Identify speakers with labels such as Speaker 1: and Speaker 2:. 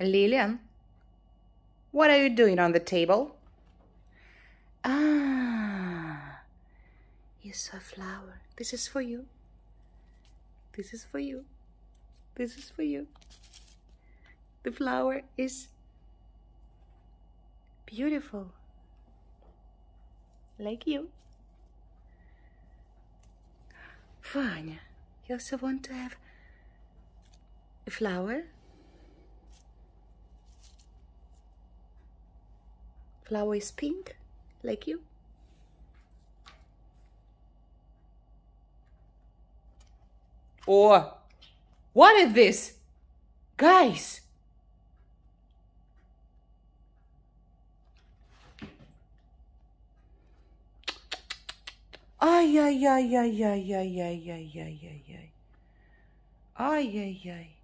Speaker 1: Lilian, what are you doing on the table? Ah, you saw a flower. This is for you. This is for you. This is for you. The flower is beautiful. Like you. Vanya, you also want to have a flower? Flower is pink, like you. Or, what is this? Guys! Ay, ay, ay, ay, ay, ay, ay, ay, ay, ay, ay. Ay, ay, ay.